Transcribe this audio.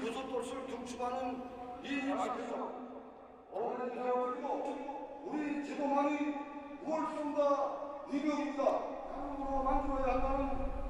부수도를 중추하는 이시에서 오랜 세월이고 우리 지도만이 우월성과 이격입니다. 향으로 만들어야 한다는